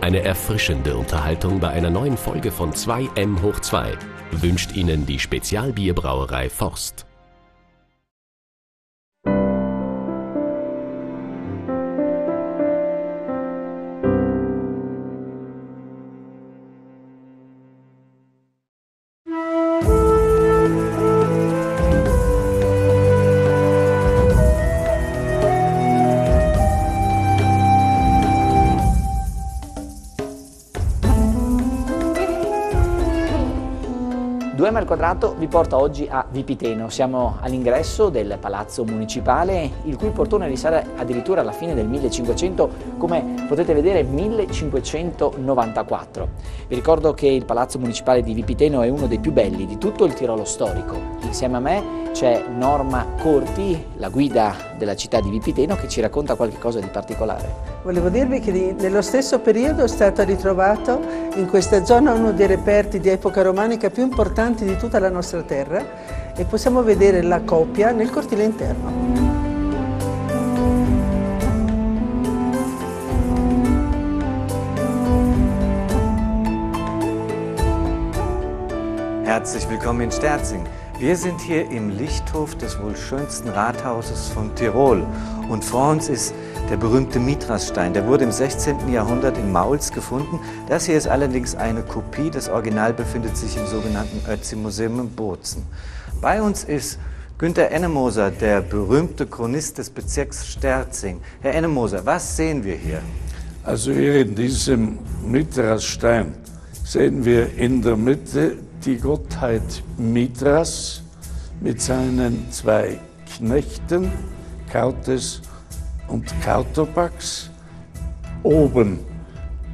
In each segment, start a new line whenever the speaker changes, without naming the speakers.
Eine erfrischende Unterhaltung bei einer neuen Folge von 2M hoch 2 wünscht Ihnen die Spezialbierbrauerei Forst.
Due al quadrato vi porta oggi a Vipiteno. Siamo all'ingresso del palazzo municipale, il cui portone risale addirittura alla fine del 1500, come potete vedere 1594. Vi ricordo che il palazzo municipale di Vipiteno è uno dei più belli di tutto il Tirolo storico. Insieme a me c'è Norma Corti, la guida della città di Vipiteno, che ci racconta qualcosa di particolare.
Volevo dirvi che nello stesso periodo è stato ritrovato in questa zona uno dei reperti di epoca romanica più importanti di tutta la nostra terra e possiamo vedere la coppia nel cortile interno.
Herzlich willkommen in Sterzing. Wir sind hier im Lichthof des wohl schönsten Rathauses von Tirol. Und vor uns ist der berühmte Mitrasstein. Der wurde im 16. Jahrhundert in Mauls gefunden. Das hier ist allerdings eine Kopie. Das Original befindet sich im sogenannten Ötzi-Museum in Bozen. Bei uns ist Günter Ennemoser, der berühmte Chronist des Bezirks Sterzing. Herr Ennemoser, was sehen wir hier?
Also hier in diesem Mitrasstein sehen wir in der Mitte die Gottheit Mithras mit seinen zwei Knechten, Kautes und Kautopax, oben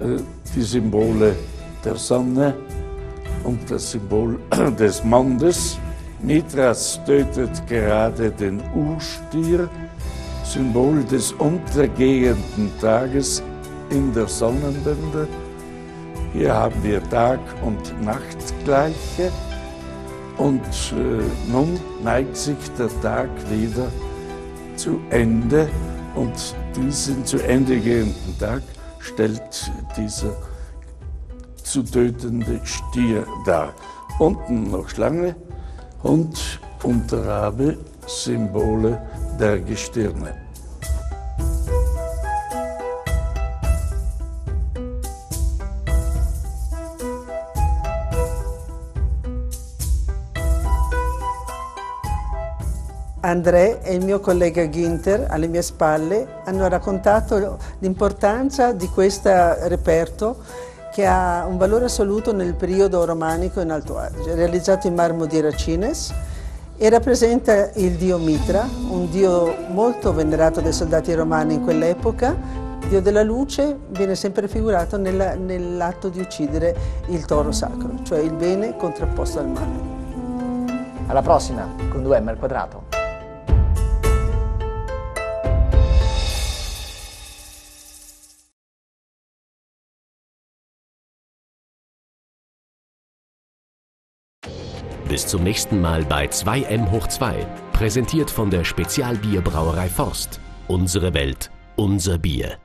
äh, die Symbole der Sonne und das Symbol des Mondes. Mithras tötet gerade den U-Stier, Symbol des untergehenden Tages in der Sonnenwende. Hier haben wir Tag- und Nachtgleiche und äh, nun neigt sich der Tag wieder zu Ende und diesen zu Ende gehenden Tag stellt dieser zu tötende Stier dar. Unten noch Schlange, und Rabe, Symbole der Gestirne.
André e il mio collega Günther alle mie spalle hanno raccontato l'importanza di questo reperto che ha un valore assoluto nel periodo romanico in Alto Adige, realizzato in marmo di Racines e rappresenta il dio Mitra, un dio molto venerato dai soldati romani in quell'epoca, dio della luce, viene sempre raffigurato nell'atto di uccidere il toro sacro, cioè il bene contrapposto al male.
Alla prossima con 2M al quadrato.
Bis zum nächsten Mal bei 2M hoch 2, präsentiert von der Spezialbierbrauerei Forst. Unsere Welt, unser Bier.